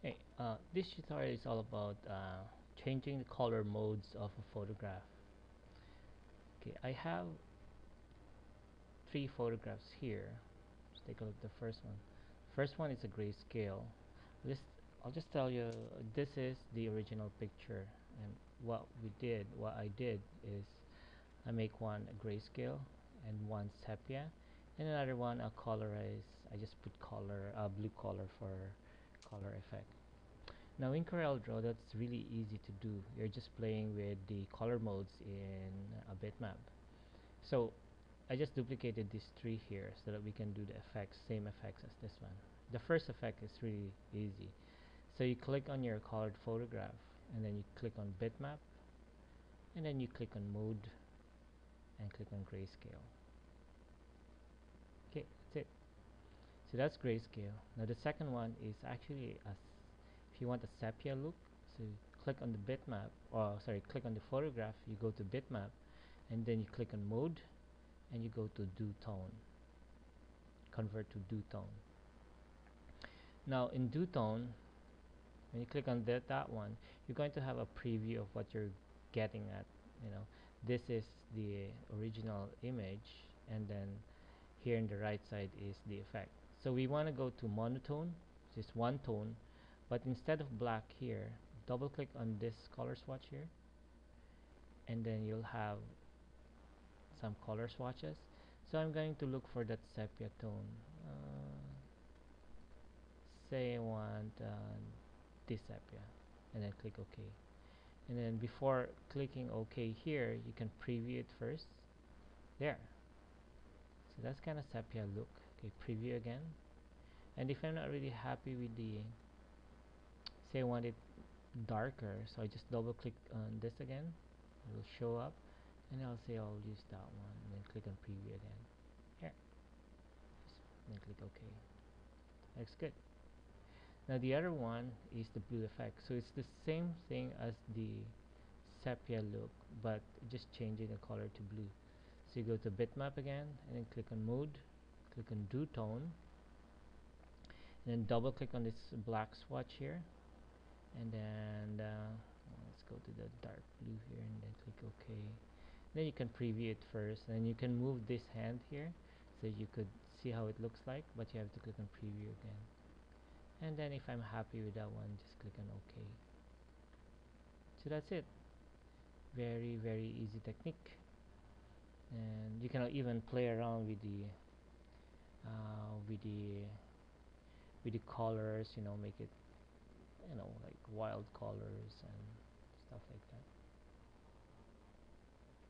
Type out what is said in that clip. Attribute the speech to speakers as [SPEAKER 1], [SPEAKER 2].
[SPEAKER 1] Hey, uh, this tutorial is all about uh, changing the color modes of a photograph. Okay, I have three photographs here. Let's take a look at the first one. First one is a grayscale. This I'll just tell you this is the original picture and what we did, what I did is I make one a grayscale and one sepia and another one a colorize. I just put color, uh, blue color for color effect. Now in CorelDRAW that's really easy to do. You're just playing with the color modes in a bitmap. So I just duplicated these three here so that we can do the effects, same effects as this one. The first effect is really easy. So you click on your colored photograph and then you click on bitmap and then you click on mode and click on grayscale. Okay, that's it. So that's grayscale. Now the second one is actually a if you want a sepia look so click on the bitmap or sorry click on the photograph you go to bitmap and then you click on mode and you go to Duotone convert to Duotone now in Duotone when you click on that, that one you're going to have a preview of what you're getting at you know. This is the original image and then here in the right side is the effect so we want to go to monotone just one tone but instead of black here double click on this color swatch here and then you'll have some color swatches. So I'm going to look for that sepia tone. Uh, say I want uh, this sepia and then click OK. And then before clicking OK here you can preview it first. There. So that's kind of sepia look okay preview again. And if I'm not really happy with the say I want it darker so I just double click on this again it will show up and I'll say I'll use that one and then click on preview again. Here. And then click OK. Looks good. Now the other one is the blue effect. So it's the same thing as the sepia look but just changing the color to blue. So you go to bitmap again and then click on mode click on Duotone and then double click on this black swatch here. And then uh, let's go to the dark blue here and then click OK. Then you can preview it first. And you can move this hand here so you could see how it looks like but you have to click on preview again. And then if I'm happy with that one just click on OK. So that's it. Very very easy technique. And you can even play around with the with the with the colors you know make it you know like wild colors and stuff like that